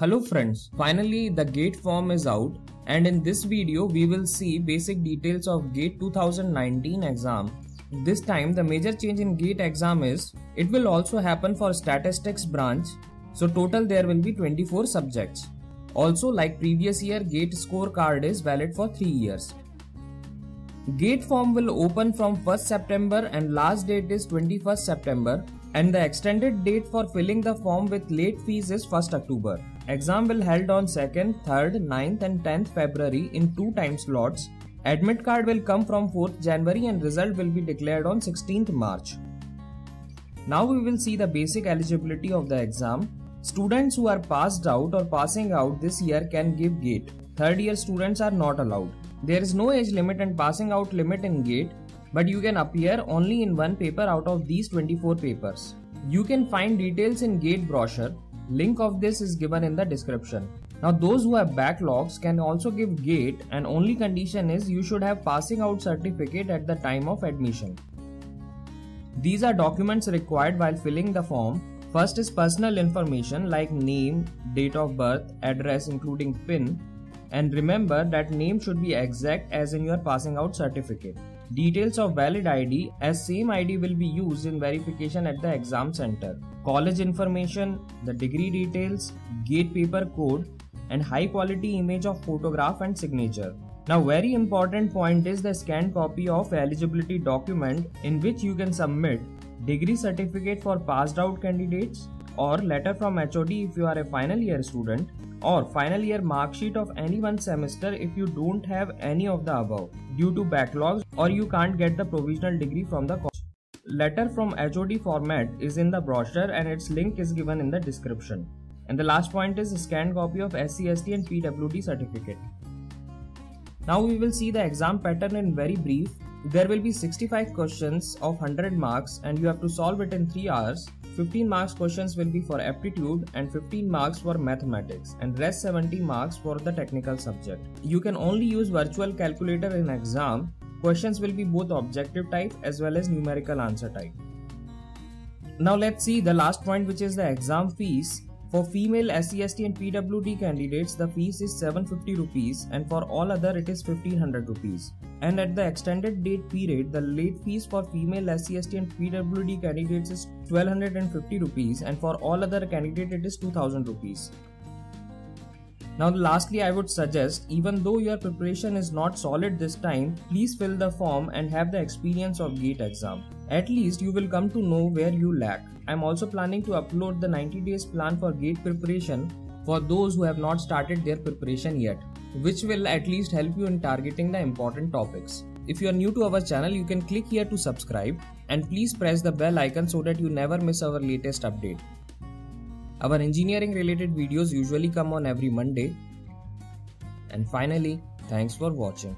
Hello friends, finally the GATE form is out and in this video we will see basic details of GATE 2019 exam. This time the major change in GATE exam is it will also happen for statistics branch so total there will be 24 subjects. Also like previous year GATE scorecard is valid for 3 years. GATE form will open from 1st September and last date is 21st September and the extended date for filling the form with late fees is 1st October. Exam will held on 2nd, 3rd, 9th and 10th February in two time slots. Admit card will come from 4th January and result will be declared on 16th March. Now we will see the basic eligibility of the exam. Students who are passed out or passing out this year can give GATE. Third year students are not allowed. There is no age limit and passing out limit in GATE, but you can appear only in one paper out of these 24 papers. You can find details in GATE brochure Link of this is given in the description. Now those who have backlogs can also give gate and only condition is you should have passing out certificate at the time of admission. These are documents required while filling the form. First is personal information like name, date of birth, address including PIN and remember that name should be exact as in your passing out certificate. Details of valid ID as same ID will be used in verification at the exam center. College information, the degree details, gate paper code and high quality image of photograph and signature. Now very important point is the scanned copy of eligibility document in which you can submit degree certificate for passed out candidates or letter from HOD if you are a final year student or final year mark sheet of any one semester if you don't have any of the above due to backlogs or you can't get the provisional degree from the college. Letter from HOD format is in the brochure and its link is given in the description. And the last point is a scanned copy of SCST and PWD certificate. Now we will see the exam pattern in very brief. There will be 65 questions of 100 marks and you have to solve it in 3 hours 15 marks questions will be for aptitude and 15 marks for mathematics and rest 70 marks for the technical subject. You can only use virtual calculator in exam. Questions will be both objective type as well as numerical answer type. Now let's see the last point which is the exam fees. For female SCST and PWD candidates, the fees is 750 rupees and for all other it is 1500 rupees. And at the extended date period, the late fees for female SCST and PWD candidates is 1250 rupees and for all other candidates it is 2000 rupees. Now lastly I would suggest even though your preparation is not solid this time, please fill the form and have the experience of GATE exam. At least you will come to know where you lack. I am also planning to upload the 90 days plan for GATE preparation for those who have not started their preparation yet, which will at least help you in targeting the important topics. If you are new to our channel, you can click here to subscribe and please press the bell icon so that you never miss our latest update. Our engineering related videos usually come on every Monday. And finally, thanks for watching.